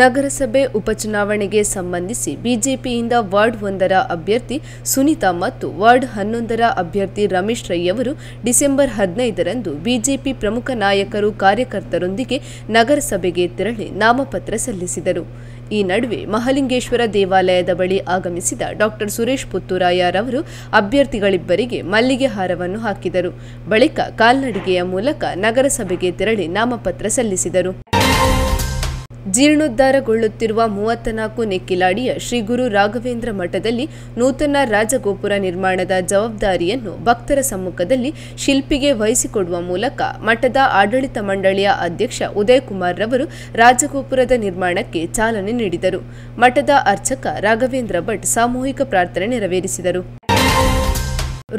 ನಗರಸಭೆ ಉಪಚುನಾವಣೆಗೆ ಸಂಬಂಧಿಸಿ ಬಿಜೆಪಿಯಿಂದ ವಾರ್ಡ್ ಒಂದರ ಅಭ್ಯರ್ಥಿ ಸುನೀತಾ ಮತ್ತು ವಾರ್ಡ್ ಹನ್ನೊಂದರ ಅಭ್ಯರ್ಥಿ ರಮೇಶ್ ರೈ ಅವರು ಡಿಸೆಂಬರ್ ಹದಿನೈದರಂದು ಬಿಜೆಪಿ ಪ್ರಮುಖ ನಾಯಕರು ಕಾರ್ಯಕರ್ತರೊಂದಿಗೆ ನಗರಸಭೆಗೆ ತೆರಳಿ ನಾಮಪತ್ರ ಸಲ್ಲಿಸಿದರು. ಈ ನಡುವೆ ಮಹಲಿಂಗೇಶ್ವರ ದೇವಾಲಯದ ಬಳಿ ಆಗಮಿಸಿದ ಡಾಕ್ಟರ್ ಸುರೇಶ್ ಪುತ್ತೂರಾಯರವರು ಅಭ್ಯರ್ಥಿಗಳಿಬ್ಬರಿಗೆ ಮಲ್ಲಿಗೆ ಹಾರವನ್ನು ಹಾಕಿದರು. ಬಳಿಕ ಕಾಲ್ನಡಿಗೆಯ ಮೂಲಕ ನಗರಸಭೆಗೆ ತೆರಳಿ ನಾಮಪತ್ರ ಸಲ್ಲಿಸಿದರು. ಜೀರ್ಣೋದ್ಧಾರಗೊಳ್ಳುತ್ತಿರುವ ಮೂವತ್ತ ನಾಲ್ಕು ನೆಕ್ಕಿಲಾಡಿಯ ಶ್ರೀ ಗುರು ರಾಘವೇಂದ್ರ ಮಠದಲ್ಲಿ ನೂತನ ರಾಜಗೋಪುರ ನಿರ್ಮಾಣದ ಜವಾಬ್ದಾರಿಯನ್ನು ಭಕ್ತರ ಸಮ್ಮುಖದಲ್ಲಿ ಶಿಲ್ಪಿಗೆ ವಹಿಸಿಕೊಡುವ ಮೂಲಕ ಮಠದ ಆಡಳಿತ ಮಂಡಳಿಯ ಅಧ್ಯಕ್ಷ ಉದಯಕುಮಾರ್ ರವರು ರಾಜಗೋಪುರದ ನಿರ್ಮಾಣಕ್ಕೆ ಚಾಲನೆ ನೀಡಿದರು. ಮಠದ ಅರ್ಚಕ ರಾಘವೇಂದ್ರ ಭಟ್ ಸಾಮೂಹಿಕ ಪ್ರಾರ್ಥನೆ ನೆರವೇರಿಸಿದರು.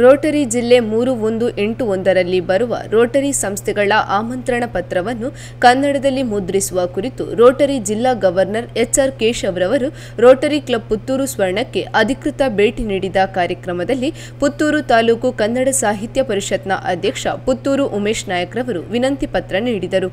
ರೋಟರಿ ಜಿಲ್ಲೆ ಮೂರು ಒಂದು ಎಂಟು ಒಂದರಲ್ಲಿ ಬರುವ ರೋಟರಿ ಸಂಸ್ಥೆಗಳ ಆಮಂತ್ರಣ ಪತ್ರವನ್ನು ಕನ್ನಡದಲ್ಲಿ ಮುದ್ರಿಸುವ ಕುರಿತು ರೋಟರಿ ಜಿಲ್ಲಾ ಗವರ್ನರ್ ಎಚ್ಆರ್ ಕೇಶವ್ ರವರು ರೋಟರಿ ಕ್ಲಬ್ ಪುತ್ತೂರು ಸ್ವರ್ಣಕ್ಕೆ ಅಧಿಕೃತ ಭೇಟಿ ನೀಡಿದ ಕಾರ್ಯಕ್ರಮದಲ್ಲಿ ಪುತ್ತೂರು ತಾಲೂಕು ಕನ್ನಡ ಸಾಹಿತ್ಯ ಪರಿಷತ್ನ ಅಧ್ಯಕ್ಷ ಪುತ್ತೂರು ಉಮೇಶ್ ನಾಯಕ್ ರವರು ವಿನಂತಿ ಪತ್ರ ನೀಡಿದರು.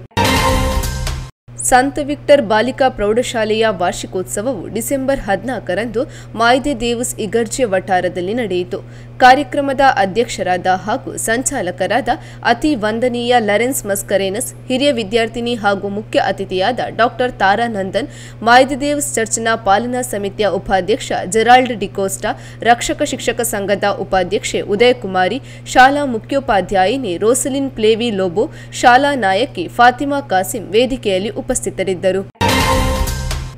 ಸಂತ ವಿಕ್ಟರ್ ಬಾಲಿಕಾ ಪ್ರೌಢಶಾಲೆಯ ವಾರ್ಷಿಕೋತ್ಸವವು ಡಿಸೆಂಬರ್ ಹದಿನಾಲ್ಕರಂದು ಮಾಯ್ದೆ ದೇವಸ್ ಇಗರ್ಜೆ ವಠಾರದಲ್ಲಿ ನಡೆಯಿತು. ಕಾರ್ಯಕ್ರಮದ ಅಧ್ಯಕ್ಷರಾದ ಹಾಗೂ ಸಂಚಾಲಕರಾದ ಅತಿ ವಂದನೀಯ ಲರೆನ್ಸ್ ಮಸ್ಕರೇನಸ್, ಹಿರಿಯ ವಿದ್ಯಾರ್ಥಿನಿ ಹಾಗೂ ಮುಖ್ಯ ಅತಿಥಿಯಾದ ಡಾಕ್ಟರ್ ತಾರಾ ನಂದನ್ ಮಾಯ್ದೆ ದೇವಸ್ ಚರ್ಚ್ನ ಪಾಲನಾ ಸಮಿತಿಯ ಉಪಾಧ್ಯಕ್ಷ ಜೆರಾಲ್ಡ್ ಡಿಕೋಸ್ಟಾ, ರಕ್ಷಕ ಶಿಕ್ಷಕ ಸಂಘದ ಉಪಾಧ್ಯಕ್ಷೆ ಉದಯಕುಮಾರಿ, ಶಾಲಾ ಮುಖ್ಯೋಪಾಧ್ಯಾಯಿನಿ ರೋಸಲಿನ್ ಪ್ಲೇವಿ ಲೋಬೋ, ಶಾಲಾ ನಾಯಕಿ ಫಾತಿಮಾ ಕಾಸಿಂ ವೇದಿಕೆಯಲ್ಲಿ ಉಪಸ್ಥಿತರಿದ್ದರು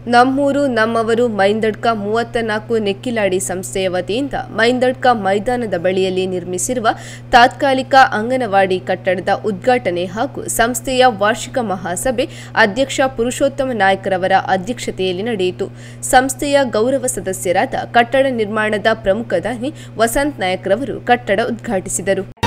ನಮ್ಮೂರು, ನಮ್ಮವರು ಮೈಂದಡ್ಕ ಮೂವತ್ತ ನಾಲ್ಕು ನೆಕ್ಕಿಲಾಡಿ ಸಂಸ್ಥೆಯ ವತಿಯಿಂದ ಮೈಂದಡ್ಕ ಮೈದಾನದ ಬಳಿಯಲ್ಲಿ ನಿರ್ಮಿಸಿರುವ ತಾತ್ಕಾಲಿಕ ಅಂಗನವಾಡಿ ಕಟ್ಟಡದ ಉದ್ಘಾಟನೆ ಹಾಗೂ ಸಂಸ್ಥೆಯ ವಾರ್ಷಿಕ ಮಹಾಸಭೆ ಅಧ್ಯಕ್ಷ ಪುರುಷೋತ್ತಮ ನಾಯ್ಕರವರ ಅಧ್ಯಕ್ಷತೆಯಲ್ಲಿ ನಡೆಯಿತು. ಸಂಸ್ಥೆಯ ಗೌರವ ಸದಸ್ಯರಾದ ಕಟ್ಟಡ ನಿರ್ಮಾಣದ ಪ್ರಮುಖ ದಾನಿ ವಸಂತ್ ನಾಯ್ಕರವರು ಕಟ್ಟಡ ಉದ್ಘಾಟಿಸಿದರು.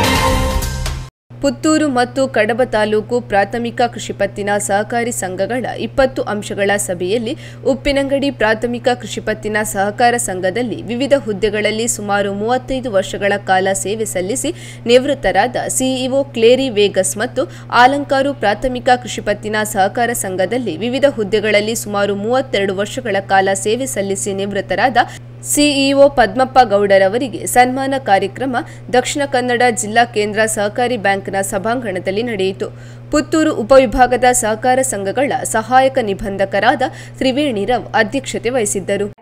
ಪುತ್ತೂರು ಮತ್ತು ಕಡಬ ತಾಲೂಕು ಪ್ರಾಥಮಿಕ ಕೃಷಿ ಪತ್ತಿನ ಸಹಕಾರಿ ಸಂಘಗಳ ಇಪ್ಪತ್ತು ಅಂಶಗಳ ಸಭೆಯಲ್ಲಿ ಉಪ್ಪಿನಂಗಡಿ ಪ್ರಾಥಮಿಕ ಕೃಷಿ ಪತ್ತಿನ ಸಹಕಾರ ಸಂಘದಲ್ಲಿ ವಿವಿಧ ಹುದ್ದೆಗಳಲ್ಲಿ ಸುಮಾರು ಮೂವತ್ತೈದು ವರ್ಷಗಳ ಕಾಲ ಸೇವೆ ಸಲ್ಲಿಸಿ ನಿವೃತ್ತರಾದ ಸಿಇಒ ಕ್ಲೇರಿ ವೇಗಸ್ ಮತ್ತು ಆಲಂಕಾರು ಪ್ರಾಥಮಿಕ ಕೃಷಿ ಪತ್ತಿನ ಸಹಕಾರ ಸಂಘದಲ್ಲಿ ವಿವಿಧ ಹುದ್ದೆಗಳಲ್ಲಿ ಸುಮಾರು ಮೂವತ್ತೆರಡು ವರ್ಷಗಳ ಕಾಲ ಸೇವೆ ಸಲ್ಲಿಸಿ ನಿವೃತ್ತರಾದ ಸಿಇಒ ಪದ್ಮಪ್ಪ ಗೌಡರವರಿಗೆ ಸನ್ಮಾನ ಕಾರ್ಯಕ್ರಮ ದಕ್ಷಿಣ ಕನ್ನಡ ಜಿಲ್ಲಾ ಕೇಂದ್ರ ಸಹಕಾರಿ ಬ್ಯಾಂಕ್ನ ಸಭಾಂಗಣದಲ್ಲಿ ನಡೆಯಿತು. ಪುತ್ತೂರು ಉಪವಿಭಾಗದ ಸಹಕಾರ ಸಂಘಗಳ ಸಹಾಯಕ ನಿಬಂಧಕರಾದ ತ್ರಿವೇಣಿ ರವ್ ಅಧ್ಯಕ್ಷತೆ ವಹಿಸಿದ್ದರು.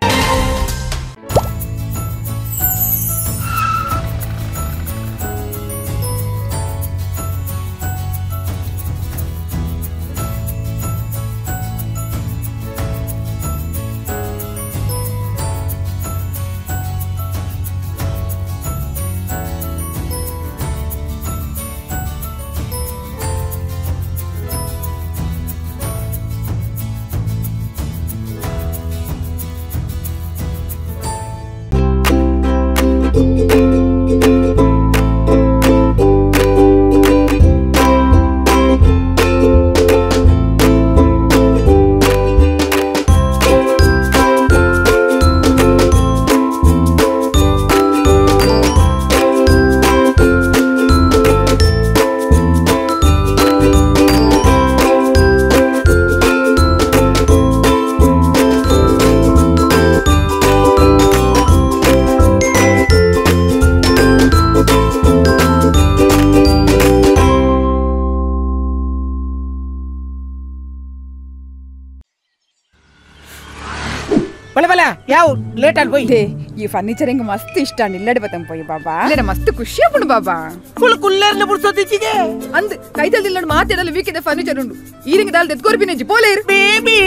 ಲೇಟಲ್ಲಿ ಹೋಯ್ತೆ ಈ ಫರ್ನಿಚರ್ ಹಿಂಗೆ ಮಸ್ತ್ ಇಷ್ಟ ನಿಲ್ಲಡೆ ಬತ್ತಂಗ್ ಪೋಯ್ ಬಾಬಾ ಇಲ್ಲ ಮಸ್ತ್ ಖುಷಿ ಆಗ್ಬಿಡು ಬಾಬಾ ಫುಲ್ ಕುಲ್ಲರ್ನ ಬುಡ್ಸೋದಿಚ್ಚಿಗೆ ಅಂದ್ ಕೈದಲ್ಲಿ ನೋಡಿ ಮಾತಾಡಲು ವೀಕಿದ ಫರ್ನಿಚರ್ ಉಂಡು ಈರಿಂಗ್ ದಾಲ್ ತೆತ್ಕೋರ್ಬಿನ ಜಿ ಪೋಲೇರ್ ಬೇಬಿ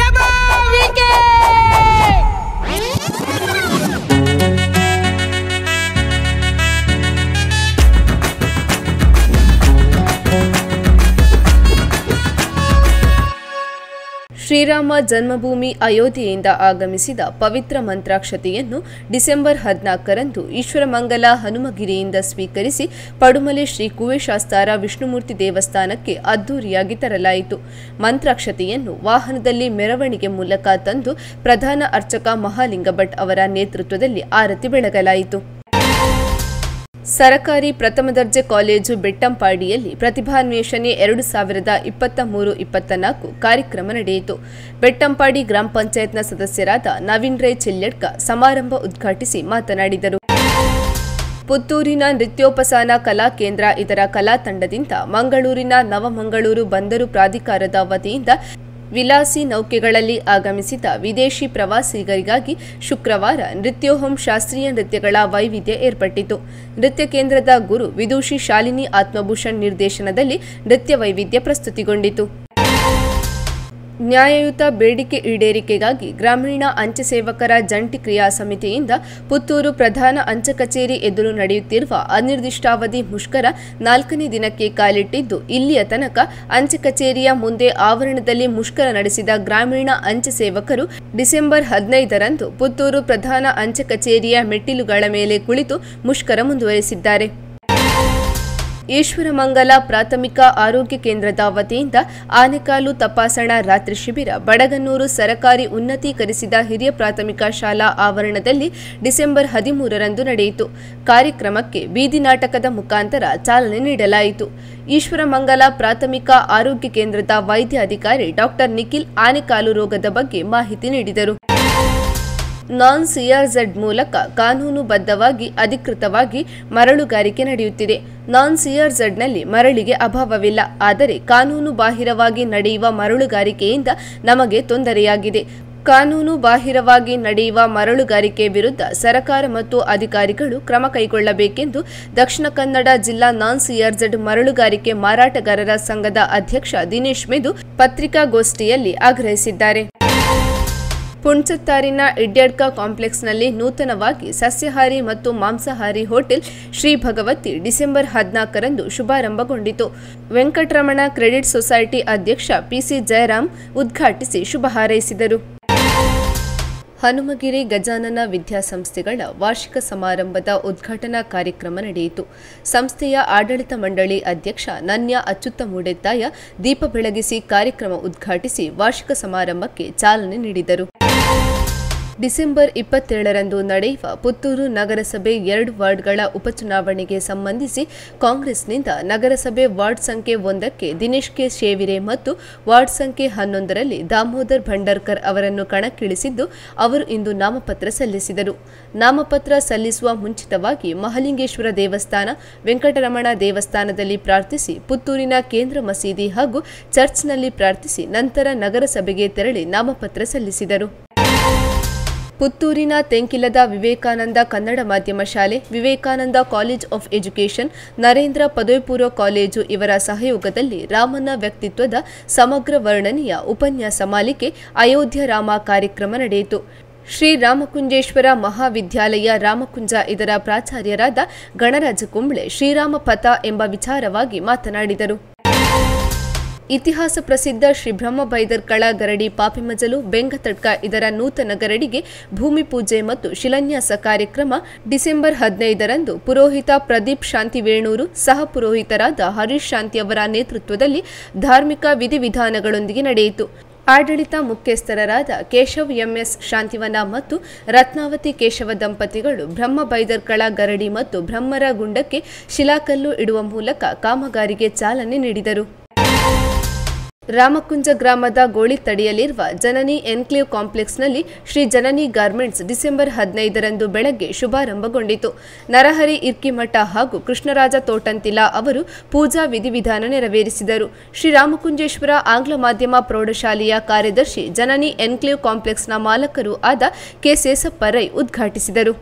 ಯಬ್ಬಾ ವೀಕೆ ಶ್ರೀರಾಮ ಜನ್ಮಭೂಮಿ ಅಯೋಧ್ಯೆಯಿಂದ ಆಗಮಿಸಿದ ಪವಿತ್ರ ಮಂತ್ರಾಕ್ಷತೆಯನ್ನು ಡಿಸೆಂಬರ್ ಹದಿನಾಲ್ಕರಂದು ಈಶ್ವರಮಂಗಲ ಹನುಮಗಿರಿಯಿಂದ ಸ್ವೀಕರಿಸಿ ಪಡುಮಲೆ ಶ್ರೀ ಕುವೆಶಾಸ್ತಾರ ವಿಷ್ಣುಮೂರ್ತಿ ದೇವಸ್ಥಾನಕ್ಕೆ ಅದ್ದೂರಿಯಾಗಿ ತರಲಾಯಿತು. ಮಂತ್ರಾಕ್ಷತೆಯನ್ನು ವಾಹನದಲ್ಲಿ ಮೆರವಣಿಗೆ ಮೂಲಕ ತಂದು ಪ್ರಧಾನ ಅರ್ಚಕ ಮಹಾಲಿಂಗ ಭಟ್ ಅವರ ನೇತೃತ್ವದಲ್ಲಿ ಆರತಿ ಬೆಳಗಲಾಯಿತು. ಸರಕಾರಿ ಪ್ರಥಮ ದರ್ಜೆ ಕಾಲೇಜು ಬೆಟ್ಟಂಪಾಡಿಯಲ್ಲಿ ಪ್ರತಿಭಾನ್ವೇಷಣೆ ಎರಡು ಸಾವಿರದ ಇಪ್ಪತ್ತ ಮೂರು ಇಪ್ಪತ್ತ ನಾಲ್ಕು ಕಾರ್ಯಕ್ರಮ ನಡೆಯಿತು. ಬೆಟ್ಟಂಪಾಡಿ ಗ್ರಾಮ ಪಂಚಾಯತ್ನ ಸದಸ್ಯರಾದ ನವೀನ್ ರೈ ಚಿಲ್ಲೆಡ್ಕ ಸಮಾರಂಭ ಉದ್ಘಾಟಿಸಿ ಮಾತನಾಡಿದರು. ಪುತ್ತೂರಿನ ನೃತ್ಯೋಪಸಾನ ಕಲಾ ಕೇಂದ್ರ ಇದರ ಕಲಾ ತಂಡದಿಂದ ಮಂಗಳೂರಿನ ನವಮಂಗಳೂರು ಬಂದರು ಪ್ರಾಧಿಕಾರದ ವತಿಯಿಂದ ವಿಲಾಸಿ ನೌಕೆಗಳಲ್ಲಿ ಆಗಮಿಸಿದ ವಿದೇಶಿ ಪ್ರವಾಸಿಗರಿಗಾಗಿ ಶುಕ್ರವಾರ ನೃತ್ಯೋಹಂ ಶಾಸ್ತ್ರೀಯ ನೃತ್ಯಗಳ ವೈವಿಧ್ಯ ಏರ್ಪಟ್ಟಿತು. ನೃತ್ಯ ಕೇಂದ್ರದ ಗುರು ವಿದೂಷಿ ಶಾಲಿನಿ ಆತ್ಮಭೂಷಣ್ ನಿರ್ದೇಶನದಲ್ಲಿ ನೃತ್ಯ ವೈವಿಧ್ಯ ಪ್ರಸ್ತುತಿಗೊಂಡಿತು. ನ್ಯಾಯಯುತ ಬೇಡಿಕೆ ಈಡೇರಿಕೆಗಾಗಿ ಗ್ರಾಮೀಣ ಅಂಚೆ ಸೇವಕರ ಜಂಟಿ ಕ್ರಿಯಾ ಸಮಿತಿಯಿಂದ ಪುತ್ತೂರು ಪ್ರಧಾನ ಅಂಚೆ ಕಚೇರಿ ಎದುರು ನಡೆಯುತ್ತಿರುವ ಅನಿರ್ದಿಷ್ಟಾವಧಿ ಮುಷ್ಕರ ನಾಲ್ಕನೇ ದಿನಕ್ಕೆ ಕಾಲಿಟ್ಟಿದ್ದು, ಇಲ್ಲಿಯ ತನಕ ಅಂಚೆ ಕಚೇರಿಯ ಮುಂದೆ ಆವರಣದಲ್ಲಿ ಮುಷ್ಕರ ನಡೆಸಿದ ಗ್ರಾಮೀಣ ಅಂಚೆ ಸೇವಕರು ಡಿಸೆಂಬರ್ ಹದಿನೈದರಂದು ಪುತ್ತೂರು ಪ್ರಧಾನ ಅಂಚೆ ಕಚೇರಿಯ ಮೆಟ್ಟಿಲುಗಳ ಮೇಲೆ ಕುಳಿತು ಮುಷ್ಕರ ಮುಂದುವರೆಸಿದ್ದಾರೆ. ಈಶ್ವರಮಂಗಲ ಪ್ರಾಥಮಿಕ ಆರೋಗ್ಯ ಕೇಂದ್ರದ ವತಿಯಿಂದ ಆನೆಕಾಲು ತಪಾಸಣಾ ರಾತ್ರಿ ಶಿಬಿರ ಬಡಗನ್ನೂರು ಸರಕಾರಿ ಉನ್ನತೀಕರಿಸಿದ ಹಿರಿಯ ಪ್ರಾಥಮಿಕ ಶಾಲಾ ಆವರಣದಲ್ಲಿ ಡಿಸೆಂಬರ್ ಹದಿಮೂರರಂದು ನಡೆಯಿತು. ಕಾರ್ಯಕ್ರಮಕ್ಕೆ ಬೀದಿ ನಾಟಕದ ಮುಖಾಂತರ ಚಾಲನೆ ನೀಡಲಾಯಿತು. ಈಶ್ವರಮಂಗಲ ಪ್ರಾಥಮಿಕ ಆರೋಗ್ಯ ಕೇಂದ್ರದ ವೈದ್ಯಾಧಿಕಾರಿ ಡಾಕ್ಟರ್ ನಿಖಿಲ್ ಆನೆಕಾಲು ರೋಗದ ಬಗ್ಗೆ ಮಾಹಿತಿ ನೀಡಿದರು. ನಾನ್ ಸಿಆರ್ಝೆಡ್ ಮೂಲಕ ಕಾನೂನುಬದ್ಧವಾಗಿ, ಅಧಿಕೃತವಾಗಿ ಮರಳುಗಾರಿಕೆ ನಡೆಯುತ್ತಿದೆ. ನಾನ್ ಸಿಆರ್ಝೆಡ್ನಲ್ಲಿ ಮರಳಿಗೆ ಅಭಾವವಿಲ್ಲ. ಆದರೆ ಕಾನೂನು ಬಾಹಿರವಾಗಿ ನಡೆಯುವ ಮರಳುಗಾರಿಕೆಯಿಂದ ನಮಗೆ ತೊಂದರೆಯಾಗಿದೆ. ಕಾನೂನು ಬಾಹಿರವಾಗಿ ನಡೆಯುವ ಮರಳುಗಾರಿಕೆ ವಿರುದ್ಧ ಸರಕಾರ ಮತ್ತು ಅಧಿಕಾರಿಗಳು ಕ್ರಮ ಕೈಗೊಳ್ಳಬೇಕೆಂದು ದಕ್ಷಿಣ ಕನ್ನಡ ಜಿಲ್ಲಾ ನಾನ್ ಸಿಆರ್ಝೆಡ್ ಮರಳುಗಾರಿಕೆ ಮಾರಾಟಗಾರರ ಸಂಘದ ಅಧ್ಯಕ್ಷ ದಿನೇಶ್ ಮೆದು ಪತ್ರಿಕಾಗೋಷ್ಠಿಯಲ್ಲಿ ಆಗ್ರಹಿಸಿದ್ದಾರೆ. ಪುಣ್ಚತ್ತಾರಿನ ಇಡ್ಯಡ್ಕ ಕಾಂಪ್ಲೆಕ್ಸ್ನಲ್ಲಿ ನೂತನವಾಗಿ ಸಸ್ಯಹಾರಿ ಮತ್ತು ಮಾಂಸಾಹಾರಿ ಹೋಟೆಲ್ ಶ್ರೀ ಭಗವತಿ ಡಿಸೆಂಬರ್ ಹದಿನಾಲ್ಕರಂದು ಶುಭಾರಂಭಗೊಂಡಿತು. ವೆಂಕಟರಮಣ ಕ್ರೆಡಿಟ್ ಸೊಸೈಟಿ ಅಧ್ಯಕ್ಷ ಪಿಸಿ ಜಯರಾಮ್ ಉದ್ಘಾಟಿಸಿ ಶುಭ ಹಾರೈಸಿದರು. ಹನುಮಗಿರಿ ಗಜಾನನ ವಿದ್ಯಾಸಂಸ್ಥೆಗಳ ವಾರ್ಷಿಕ ಸಮಾರಂಭದ ಉದ್ಘಾಟನಾ ಕಾರ್ಯಕ್ರಮ ನಡೆಯಿತು. ಸಂಸ್ಥೆಯ ಆಡಳಿತ ಮಂಡಳಿ ಅಧ್ಯಕ್ಷ ನನ್ಯ ಅಚ್ಯುತ ಮೂಡೆತ್ತಾಯ ದೀಪ ಬೆಳಗಿಸಿ ಕಾರ್ಯಕ್ರಮ ಉದ್ಘಾಟಿಸಿ ವಾರ್ಷಿಕ ಸಮಾರಂಭಕ್ಕೆ ಚಾಲನೆ ನೀಡಿದರು. ಡಿಸೆಂಬರ್ ಇಪ್ಪತ್ತೇಳರಂದು ನಡೆಯುವ ಪುತ್ತೂರು ನಗರಸಭೆ ಎರಡು ವಾರ್ಡ್ಗಳ ಉಪಚುನಾವಣೆಗೆ ಸಂಬಂಧಿಸಿ ಕಾಂಗ್ರೆಸ್ನಿಂದ ನಗರಸಭೆ ವಾರ್ಡ್ ಸಂಖ್ಯೆ ಒಂದಕ್ಕೆ ದಿನೇಶ್ ಕೆ ಶೇವಿರೆ ಮತ್ತು ವಾರ್ಡ್ ಸಂಖ್ಯೆ ಹನ್ನೊಂದರಲ್ಲಿ ದಾಮೋದರ್ ಭಂಡಾರ್ಕರ್ ಅವರನ್ನು ಕಣಕ್ಕಿಳಿಸಿದ್ದು ಅವರು ಇಂದು ನಾಮಪತ್ರ ಸಲ್ಲಿಸಿದರು. ನಾಮಪತ್ರ ಸಲ್ಲಿಸುವ ಮುಂಚಿತವಾಗಿ ಮಹಲಿಂಗೇಶ್ವರ ದೇವಸ್ಥಾನ, ವೆಂಕಟರಮಣ ದೇವಸ್ಥಾನದಲ್ಲಿ ಪ್ರಾರ್ಥಿಸಿ ಪುತ್ತೂರಿನ ಕೇಂದ್ರ ಮಸೀದಿ ಹಾಗೂ ಚರ್ಚ್ನಲ್ಲಿ ಪ್ರಾರ್ಥಿಸಿ ನಂತರ ನಗರಸಭೆಗೆ ತೆರಳಿ ನಾಮಪತ್ರ ಸಲ್ಲಿಸಿದರು. ಪುತ್ತೂರಿನ ತೆಂಕಿಲದ ವಿವೇಕಾನಂದ ಕನ್ನಡ ಮಾಧ್ಯಮ ಶಾಲೆ, Vivekananda college of education, Narendra ಪದವಿಪೂರ್ವ ಕಾಲೇಜು ಇವರ ಸಹಯೋಗದಲ್ಲಿ ರಾಮನ ವ್ಯಕ್ತಿತ್ವದ ಸಮಗ್ರ ವರ್ಣನೆಯ ಉಪನ್ಯಾಸ ಮಾಲಿಕೆ ಅಯೋಧ್ಯ ರಾಮ ಕಾರ್ಯಕ್ರಮ ನಡೆಯಿತು. ಶ್ರೀ ರಾಮಕುಂಜೇಶ್ವರ ಮಹಾವಿದ್ಯಾಲಯ ರಾಮಕುಂಜ ಇದರ ಪ್ರಾಚಾರ್ಯರಾದ ಗಣರಾಜ ಕುಂಬ್ಳೆ ಶ್ರೀರಾಮ ಪಥ ಎಂಬ ವಿಚಾರವಾಗಿ ಮಾತನಾಡಿದರು. ಇತಿಹಾಸ ಪ್ರಸಿದ್ಧ ಶ್ರೀ ಬ್ರಹ್ಮ ಬೈದರ್ಕಳ ಗರಡಿ ಪಾಪಿಮಜಲು ಬೆಂಗತಡ್ಕ ಇದರ ನೂತನ ಗರಡಿಗೆ ಭೂಮಿ ಪೂಜೆ ಮತ್ತು ಶಿಲಾನ್ಯಾಸ ಕಾರ್ಯಕ್ರಮ ಡಿಸೆಂಬರ್ ಹದಿನೈದರಂದು ಪುರೋಹಿತ ಪ್ರದೀಪ್ ಶಾಂತಿ ವೇಣೂರು ಸಹ ಪುರೋಹಿತರಾದ ಹರೀಶ್ ಶಾಂತಿ ಅವರ ನೇತೃತ್ವದಲ್ಲಿ ಧಾರ್ಮಿಕ ವಿಧಿವಿಧಾನಗಳೊಂದಿಗೆ ನಡೆಯಿತು. ಆಡಳಿತ ಮುಖ್ಯಸ್ಥರಾದ ಕೇಶವ್, ಎಂಎಸ್ ಶಾಂತಿವನ ಮತ್ತು ರತ್ನಾವತಿ ಕೇಶವ ದಂಪತಿಗಳು ಬ್ರಹ್ಮ ಬೈದರ್ಕಳ ಗರಡಿ ಮತ್ತು ಬ್ರಹ್ಮರ ಗುಂಡಕ್ಕೆ ಶಿಲಾಕಲ್ಲು ಇಡುವ ಮೂಲಕ ಕಾಮಗಾರಿಗೆ ಚಾಲನೆ ನೀಡಿದರು. ರಾಮಕುಂಜ ಗ್ರಾಮದ ಗೋಳಿ ತಡೆಯಲಿರುವ ಜನನಿ ಎನ್ಕ್ಲೇವ್ ಕಾಂಪ್ಲೆಕ್ಸ್ನಲ್ಲಿ ಶ್ರೀ ಜನನಿ ಗಾರ್ಮೆಂಟ್ಸ್ ಡಿಸೆಂಬರ್ ಹದಿನೈದರಂದು ಬೆಳಗ್ಗೆ ಶುಭಾರಂಭಗೊಂಡಿತು. ನರಹರಿ ಇರ್ಕಿಮಠ ಹಾಗೂ ಕೃಷ್ಣರಾಜ ತೋಟಂತಿಲ ಅವರು ಪೂಜಾ ವಿಧಿವಿಧಾನ ನೆರವೇರಿಸಿದರು. ಶ್ರೀರಾಮಕುಂಜೇಶ್ವರ ಆಂಗ್ಲ ಮಾಧ್ಯಮ ಪ್ರೌಢಶಾಲೆಯ ಕಾರ್ಯದರ್ಶಿ ಜನನಿ ಎನ್ಕ್ಲೇವ್ ಕಾಂಪ್ಲೆಕ್ಸ್ನ ಮಾಲಕರು ಆದ ಕೆ ಸೇಸಪ್ಪ ರೈ ಉದ್ಘಾಟಿಸಿದರು.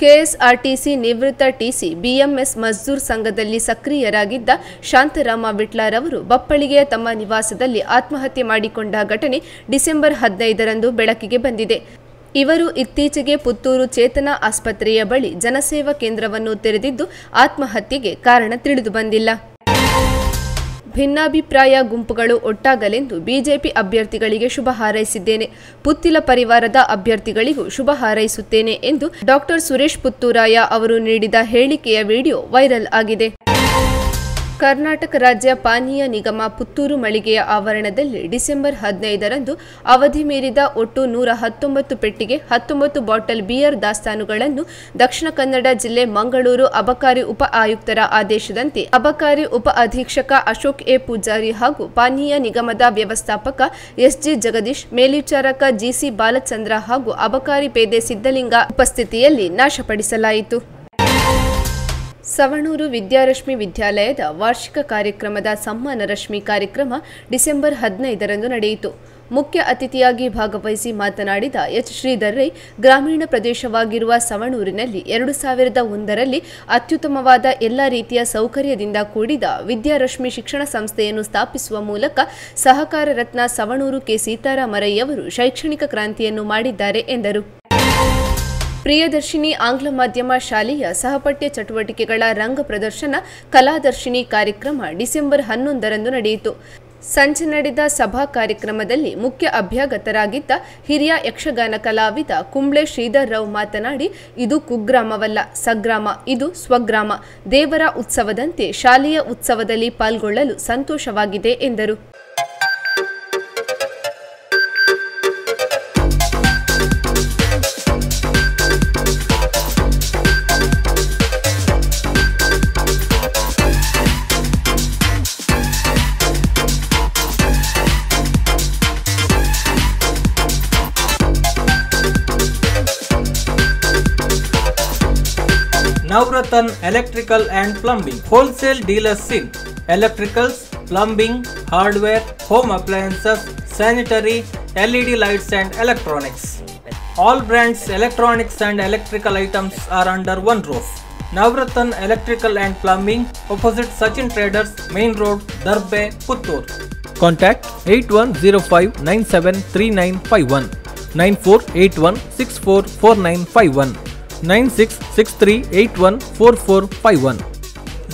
ಕೆಎಸ್ಆರ್ಟಿಸಿ ನಿವೃತ್ತ ಟಿಸಿ ಬಿಎಂಎಸ್ ಮಜ್ದೂರ್ ಸಂಘದಲ್ಲಿ ಸಕ್ರಿಯರಾಗಿದ್ದ ಶಾಂತರಾಮ ವಿಟ್ಲಾರವರು ಬಪ್ಪಳಿಗೆಯ ತಮ್ಮ ನಿವಾಸದಲ್ಲಿ ಆತ್ಮಹತ್ಯೆ ಮಾಡಿಕೊಂಡ ಘಟನೆ ಡಿಸೆಂಬರ್ ಹದಿನೈದರಂದು ಬೆಳಕಿಗೆ ಬಂದಿದೆ. ಇವರು ಇತ್ತೀಚೆಗೆ ಪುತ್ತೂರು ಚೇತನ ಆಸ್ಪತ್ರೆಯ ಬಳಿ ಜನಸೇವಾ ಕೇಂದ್ರವನ್ನು ತೆರೆದಿದ್ದು ಆತ್ಮಹತ್ಯೆಗೆ ಕಾರಣ ತಿಳಿದು ಬಂದಿಲ್ಲ. ಭಿನ್ನಾಭಿಪ್ರಾಯ ಗುಂಪುಗಳು ಒಟ್ಟಾಗಲೆಂದು ಬಿಜೆಪಿ ಅಭ್ಯರ್ಥಿಗಳಿಗೆ ಶುಭ ಹಾರೈಸಿದ್ದೇನೆ. ಪುತ್ತಿಲ ಪರಿವಾರದ ಅಭ್ಯರ್ಥಿಗಳಿಗೂ ಶುಭ ಹಾರೈಸುತ್ತೇನೆ ಎಂದು ಡಾಕ್ಟರ್ ಸುರೇಶ್ ಪುತ್ತೂರಾಯ ಅವರು ನೀಡಿದ ಹೇಳಿಕೆಯ ವಿಡಿಯೋ ವೈರಲ್ ಆಗಿದೆ. ಕರ್ನಾಟಕ ರಾಜ್ಯ ಪಾನೀಯ ನಿಗಮ ಪುತ್ತೂರು ಮಳಿಗೆಯ ಆವರಣದಲ್ಲಿ ಡಿಸೆಂಬರ್ ಹದಿನೈದರಂದು ಅವಧಿ ಮೀರಿದ ಒಟ್ಟು ನೂರ ಹತ್ತೊಂಬತ್ತು ಪೆಟ್ಟಿಗೆ, ಹತ್ತೊಂಬತ್ತು ಬಾಟಲ್ ಬಿಯರ್ ದಾಸ್ತಾನುಗಳನ್ನು ದಕ್ಷಿಣ ಕನ್ನಡ ಜಿಲ್ಲೆ ಮಂಗಳೂರು ಅಬಕಾರಿ ಉಪ ಆಯುಕ್ತರ ಆದೇಶದಂತೆ ಅಬಕಾರಿ ಉಪ ಅಧೀಕ್ಷಕ ಅಶೋಕ್ ಎ ಪೂಜಾರಿ ಹಾಗೂ ಪಾನೀಯ ನಿಗಮದ ವ್ಯವಸ್ಥಾಪಕ ಎಸ್ಜಿ ಜಗದೀಶ್, ಮೇಲ್ವಿಚಾರಕ ಜಿಸಿ ಬಾಲಚಂದ್ರ ಹಾಗೂ ಅಬಕಾರಿ ಪೇದೆ ಸಿದ್ದಲಿಂಗ ಉಪಸ್ಥಿತಿಯಲ್ಲಿ ನಾಶಪಡಿಸಲಾಯಿತು. ಸವಣೂರು ವಿದ್ಯಾರಶ್ಮಿ ವಿದ್ಯಾಲಯದ ವಾರ್ಷಿಕ ಕಾರ್ಯಕ್ರಮದ ಸಮ್ಮಾನ ರಶ್ಮಿ ಕಾರ್ಯಕ್ರಮ ಡಿಸೆಂಬರ್ ಹದಿನೈದರಂದು ನಡೆಯಿತು. ಮುಖ್ಯ ಅತಿಥಿಯಾಗಿ ಭಾಗವಹಿಸಿ ಮಾತನಾಡಿದ ಎಚ್. ಶ್ರೀಧರ್ ರೈ, ಗ್ರಾಮೀಣ ಪ್ರದೇಶವಾಗಿರುವ ಸವಣೂರಿನಲ್ಲಿ ಎರಡು ಸಾವಿರದ ಒಂದರಲ್ಲಿ ಅತ್ಯುತ್ತಮವಾದ ಎಲ್ಲ ರೀತಿಯ ಸೌಕರ್ಯದಿಂದ ಕೂಡಿದ ವಿದ್ಯಾರಶ್ಮಿ ಶಿಕ್ಷಣ ಸಂಸ್ಥೆಯನ್ನು ಸ್ಥಾಪಿಸುವ ಮೂಲಕ ಸಹಕಾರ ರತ್ನ ಸವಣೂರು ಕೆ. ಸೀತಾರಾಮರಯ್ಯವರು ಶೈಕ್ಷಣಿಕ ಕ್ರಾಂತಿಯನ್ನು ಮಾಡಿದ್ದಾರೆ ಎಂದರು. ಪ್ರಿಯದರ್ಶಿನಿ ಆಂಗ್ಲ ಮಾಧ್ಯಮ ಶಾಲೆಯ ಸಹಪಠ್ಯ ಚಟುವಟಿಕೆಗಳ ರಂಗ ಪ್ರದರ್ಶನ, ಕಲಾದರ್ಶಿನಿ ಕಾರ್ಯಕ್ರಮ ಡಿಸೆಂಬರ್ ಹನ್ನೊಂದರಂದು ನಡೆಯಿತು. ಸಂಜೆ ನಡೆದ ಸಭಾ ಕಾರ್ಯಕ್ರಮದಲ್ಲಿ ಮುಖ್ಯ ಅಭ್ಯಾಗತರಾಗಿದ್ದ ಹಿರಿಯ ಯಕ್ಷಗಾನ ಕಲಾವಿದ ಕುಂಬ್ಳೆ ಶ್ರೀಧರ್ ರಾವ್ ಮಾತನಾಡಿ, ಇದು ಕುಗ್ರಾಮವಲ್ಲ, ಸಗ್ರಾಮ, ಇದು ಸ್ವಗ್ರಾಮ. ದೇವರ ಉತ್ಸವದಂತೆ ಶಾಲೆಯ ಉತ್ಸವದಲ್ಲಿ ಪಾಲ್ಗೊಳ್ಳಲು ಸಂತೋಷವಾಗಿದೆ ಎಂದರು. Navratan Electrical and Plumbing Wholesale Dealers in Electricals, Plumbing, Hardware, Home Appliances, Sanitary, LED lights and Electronics. All brands electronics and electrical items are under one roof. Navratan Electrical and Plumbing opposite Sachin Traders Main Road Darbe Puttur. Contact 8105 973951 9481 644951 9663814451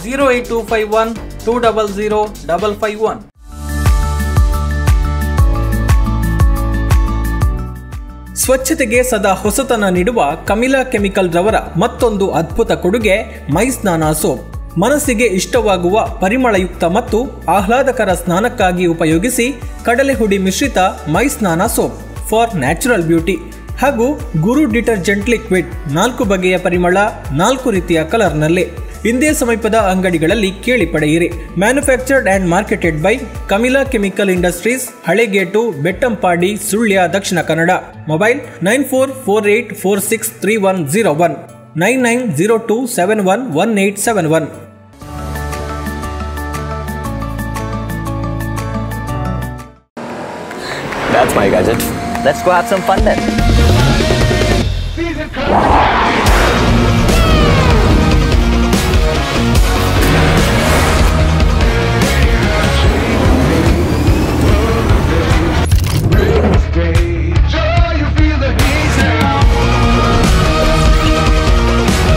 08251 200 551 ಸ್ವಚ್ಛತೆಗೆ ಸದಾ ಹೊಸತನ ನೀಡುವ Kamila chemical ರವರ ಮತ್ತೊಂದು ಅದ್ಭುತ ಕೊಡುಗೆ ಮೈ ಸ್ನಾನ soap. ಮನಸ್ಸಿಗೆ ಇಷ್ಟವಾಗುವ ಪರಿಮಳಯುಕ್ತ ಮತ್ತು ಆಹ್ಲಾದಕರ ಸ್ನಾನಕ್ಕಾಗಿ ಉಪಯೋಗಿಸಿ ಕಡಲೆ ಹುಡಿ ಮಿಶ್ರಿತ ಮೈ ಸ್ನಾನ ಸೋಪ್. For natural beauty. ಹಾಗೂ ಗುರು ಡಿಟರ್ಜೆಂಟ್ ಲಿಕ್ವಿಡ್ ನಾಲ್ಕು ಬಗೆಯ ಪರಿಮಳ, ನಾಲ್ಕು ರೀತಿಯ ಕಲರ್ನಲ್ಲಿ. ಇಂದೇ ಸಮೀಪದ ಅಂಗಡಿಗಳಲ್ಲಿ ಕೇಳಿ ಪಡೆಯಿರಿ. Manufactured and marketed by Kamila chemical industries, Halegate, Bettampadi, Sullia, Dakshina Kannada. Mobile nine four four eight four six three one zero one, nine nine zero two seven one one eight seven one. That's my gadget. Let's go have some fun then.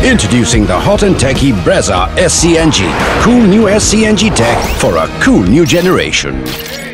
Introducing the hot and techy Brezza SCNG. Cool new SCNG tech for a cool new generation.